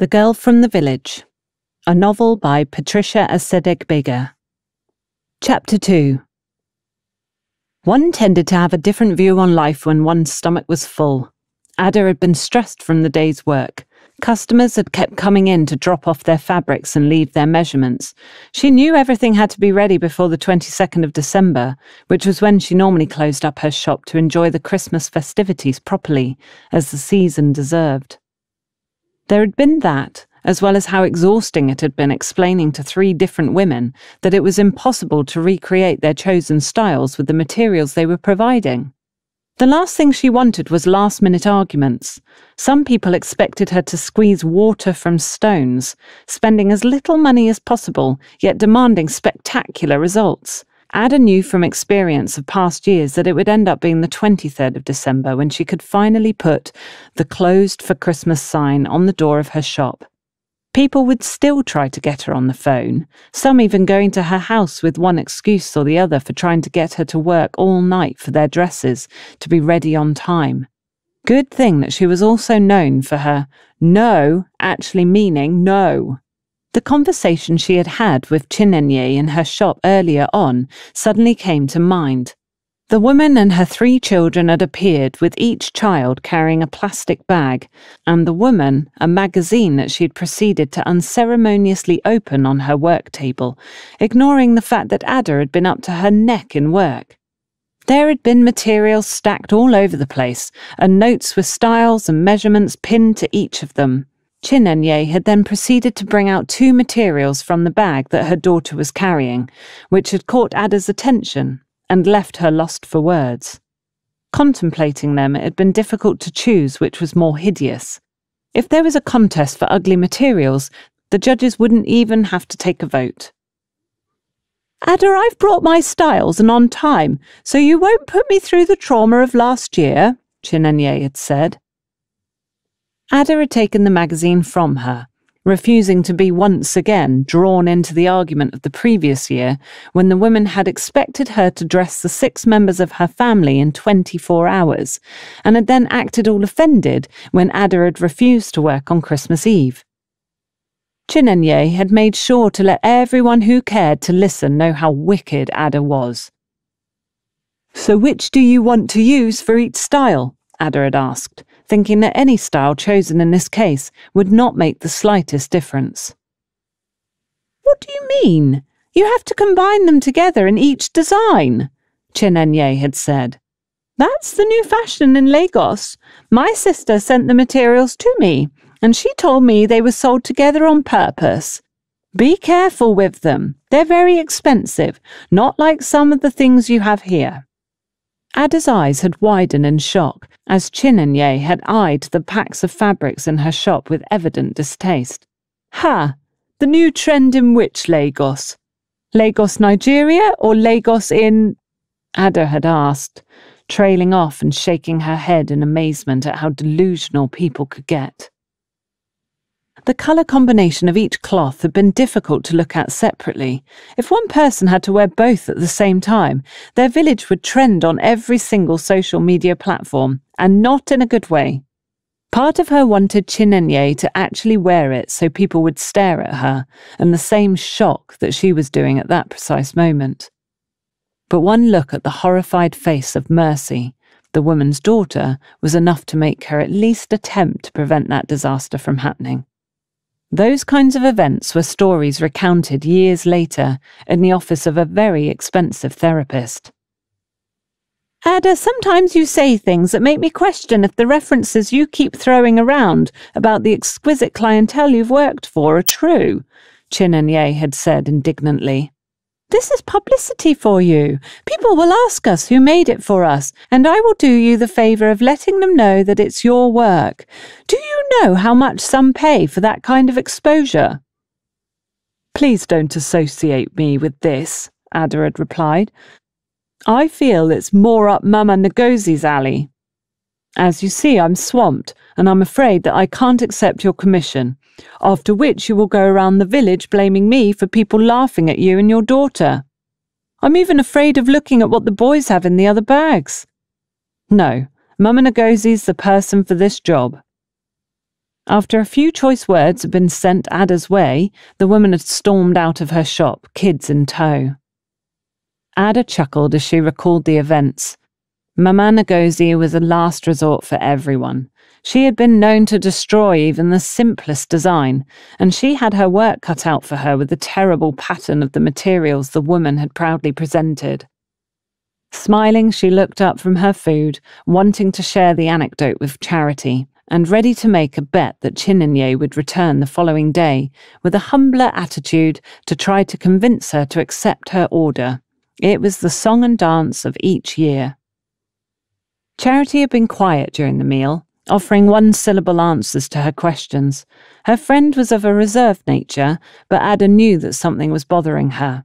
The Girl from the Village, a novel by Patricia Asedegbega. Chapter 2 One tended to have a different view on life when one's stomach was full. Ada had been stressed from the day's work. Customers had kept coming in to drop off their fabrics and leave their measurements. She knew everything had to be ready before the 22nd of December, which was when she normally closed up her shop to enjoy the Christmas festivities properly, as the season deserved. There had been that, as well as how exhausting it had been explaining to three different women that it was impossible to recreate their chosen styles with the materials they were providing. The last thing she wanted was last minute arguments. Some people expected her to squeeze water from stones, spending as little money as possible, yet demanding spectacular results. Ada knew from experience of past years that it would end up being the 23rd of December when she could finally put the closed for Christmas sign on the door of her shop. People would still try to get her on the phone, some even going to her house with one excuse or the other for trying to get her to work all night for their dresses to be ready on time. Good thing that she was also known for her no actually meaning no. The conversation she had had with Chinenye in her shop earlier on suddenly came to mind. The woman and her three children had appeared, with each child carrying a plastic bag, and the woman a magazine that she had proceeded to unceremoniously open on her work table, ignoring the fact that Ada had been up to her neck in work. There had been materials stacked all over the place, and notes with styles and measurements pinned to each of them. Chinenye had then proceeded to bring out two materials from the bag that her daughter was carrying, which had caught Ada's attention and left her lost for words. Contemplating them, it had been difficult to choose which was more hideous. If there was a contest for ugly materials, the judges wouldn't even have to take a vote. Ada, I've brought my styles and on time, so you won't put me through the trauma of last year, Chinenye had said. Ada had taken the magazine from her, refusing to be once again drawn into the argument of the previous year when the women had expected her to dress the six members of her family in 24 hours, and had then acted all offended when Ada had refused to work on Christmas Eve. Chinenye had made sure to let everyone who cared to listen know how wicked Ada was. So which do you want to use for each style? Ada had asked, thinking that any style chosen in this case would not make the slightest difference. What do you mean? You have to combine them together in each design, Chinenye had said. That's the new fashion in Lagos. My sister sent the materials to me, and she told me they were sold together on purpose. Be careful with them. They're very expensive, not like some of the things you have here. Ada's eyes had widened in shock as Chinenye had eyed the packs of fabrics in her shop with evident distaste. Ha! The new trend in which Lagos? Lagos, Nigeria, or Lagos in. Ada had asked, trailing off and shaking her head in amazement at how delusional people could get. The colour combination of each cloth had been difficult to look at separately. If one person had to wear both at the same time, their village would trend on every single social media platform, and not in a good way. Part of her wanted Chinenye to actually wear it so people would stare at her, and the same shock that she was doing at that precise moment. But one look at the horrified face of Mercy, the woman's daughter, was enough to make her at least attempt to prevent that disaster from happening. Those kinds of events were stories recounted years later in the office of a very expensive therapist. Ada, sometimes you say things that make me question if the references you keep throwing around about the exquisite clientele you've worked for are true, Chinenye had said indignantly. This is publicity for you. People will ask us who made it for us, and I will do you the favour of letting them know that it's your work. Do you know how much some pay for that kind of exposure? Please don't associate me with this, Ada had replied. I feel it's more up Mama Ngozi's alley. As you see, I'm swamped, and I'm afraid that I can't accept your commission after which you will go around the village blaming me for people laughing at you and your daughter. I'm even afraid of looking at what the boys have in the other bags. No, Mama Ngozi's the person for this job. After a few choice words had been sent Ada's way, the woman had stormed out of her shop, kids in tow. Ada chuckled as she recalled the events. Mama Ngozi was a last resort for everyone. She had been known to destroy even the simplest design, and she had her work cut out for her with the terrible pattern of the materials the woman had proudly presented. Smiling, she looked up from her food, wanting to share the anecdote with Charity and ready to make a bet that Chinenye would return the following day with a humbler attitude to try to convince her to accept her order. It was the song and dance of each year. Charity had been quiet during the meal, offering one syllable answers to her questions. Her friend was of a reserved nature, but Ada knew that something was bothering her.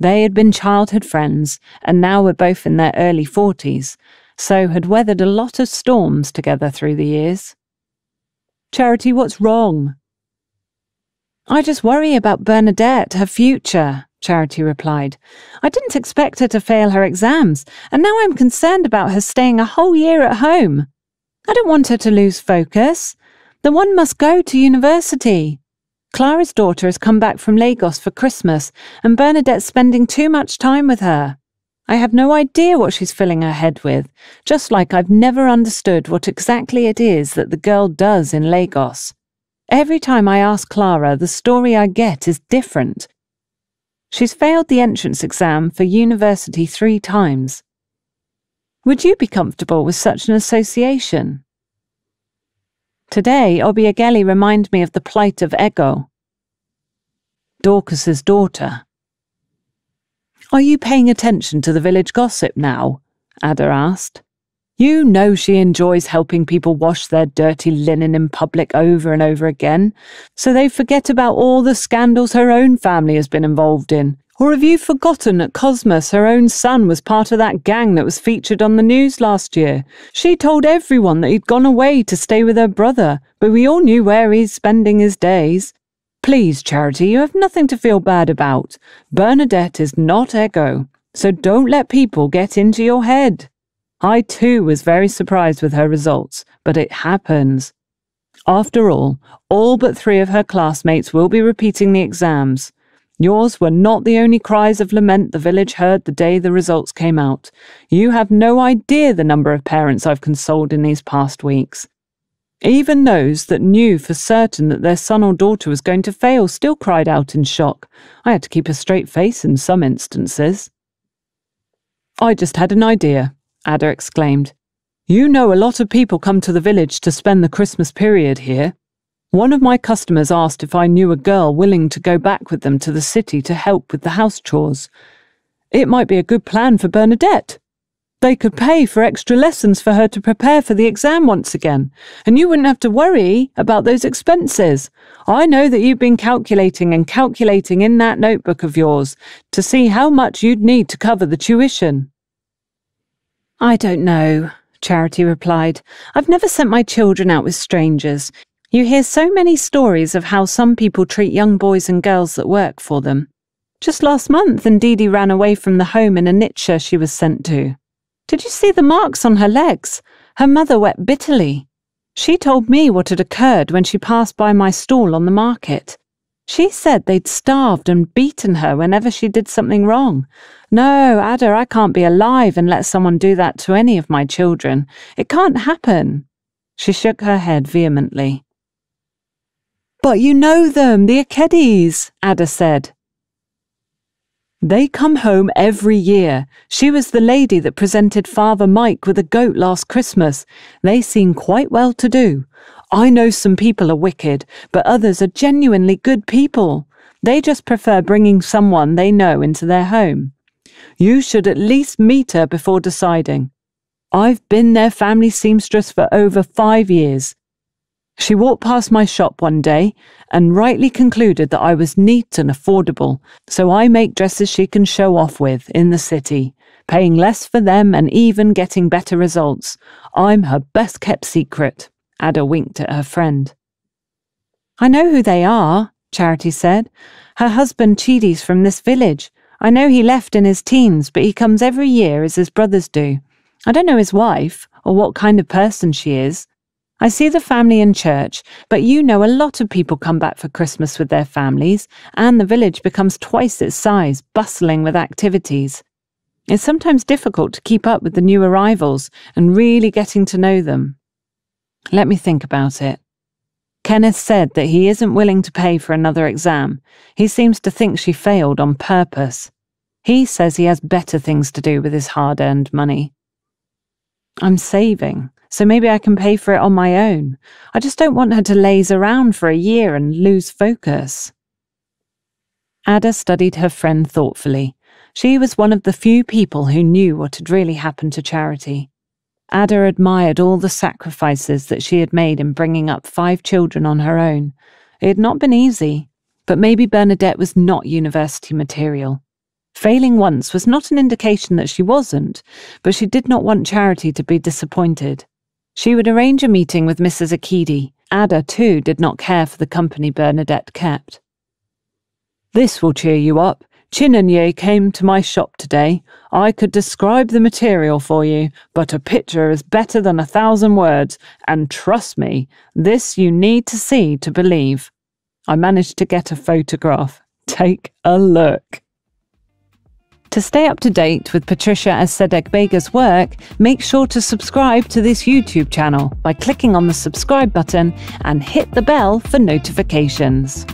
They had been childhood friends, and now were both in their early forties, so had weathered a lot of storms together through the years. Charity, what's wrong? I just worry about Bernadette, her future, Charity replied. I didn't expect her to fail her exams, and now I'm concerned about her staying a whole year at home. I don't want her to lose focus. The one must go to university. Clara's daughter has come back from Lagos for Christmas, and Bernadette's spending too much time with her. I have no idea what she's filling her head with, just like I've never understood what exactly it is that the girl does in Lagos. Every time I ask Clara, the story I get is different. She's failed the entrance exam for university three times. Would you be comfortable with such an association? Today, Obiageli reminded me of the plight of Ego, Dorcas's daughter. Are you paying attention to the village gossip now? Ada asked. You know she enjoys helping people wash their dirty linen in public over and over again, so they forget about all the scandals her own family has been involved in. Or have you forgotten that Cosmas, her own son, was part of that gang that was featured on the news last year? She told everyone that he'd gone away to stay with her brother, but we all knew where he's spending his days. Please, Charity, you have nothing to feel bad about. Bernadette is not Ego, so don't let people get into your head. I too was very surprised with her results, but it happens. After all, all but three of her classmates will be repeating the exams. Yours were not the only cries of lament the village heard the day the results came out. You have no idea the number of parents I've consoled in these past weeks. Even those that knew for certain that their son or daughter was going to fail still cried out in shock. I had to keep a straight face in some instances. I just had an idea, Ada exclaimed. You know a lot of people come to the village to spend the Christmas period here. One of my customers asked if I knew a girl willing to go back with them to the city to help with the house chores. It might be a good plan for Bernadette. They could pay for extra lessons for her to prepare for the exam once again, and you wouldn't have to worry about those expenses. I know that you've been calculating and calculating in that notebook of yours to see how much you'd need to cover the tuition. I don't know, Charity replied. I've never sent my children out with strangers. You hear so many stories of how some people treat young boys and girls that work for them. Just last month, Ndidi ran away from the home in Onitsha she was sent to. Did you see the marks on her legs? Her mother wept bitterly. She told me what had occurred when she passed by my stall on the market. She said they'd starved and beaten her whenever she did something wrong. No, Ada, I can't be alive and let someone do that to any of my children. It can't happen. She shook her head vehemently. But you know them, the Akedis, Ada said. They come home every year. She was the lady that presented Father Mike with a goat last Christmas. They seem quite well to do. I know some people are wicked, but others are genuinely good people. They just prefer bringing someone they know into their home. You should at least meet her before deciding. I've been their family seamstress for over five years. She walked past my shop one day and rightly concluded that I was neat and affordable, so I make dresses she can show off with in the city, paying less for them and even getting better results. I'm her best kept secret. Ada winked at her friend. I know who they are, Charity said. Her husband Chidi's from this village. I know he left in his teens, but he comes every year as his brothers do. I don't know his wife or what kind of person she is. I see the family in church, but you know a lot of people come back for Christmas with their families, and the village becomes twice its size, bustling with activities. It's sometimes difficult to keep up with the new arrivals and really getting to know them. Let me think about it. Kenneth said that he isn't willing to pay for another exam. He seems to think she failed on purpose. He says he has better things to do with his hard earned money. I'm saving so maybe I can pay for it on my own. I just don't want her to laze around for a year and lose focus. Ada studied her friend thoughtfully. She was one of the few people who knew what had really happened to Charity. Ada admired all the sacrifices that she had made in bringing up five children on her own. It had not been easy, but maybe Bernadette was not university material. Failing once was not an indication that she wasn't, but she did not want Charity to be disappointed. She would arrange a meeting with Mrs. Akidi. Ada, too, did not care for the company Bernadette kept. This will cheer you up. Chinenye came to my shop today. I could describe the material for you, but a picture is better than a thousand words, and trust me, this you need to see to believe. I managed to get a photograph. Take a look. To stay up to date with Patricia Asedegbega's work, make sure to subscribe to this YouTube channel by clicking on the subscribe button and hit the bell for notifications.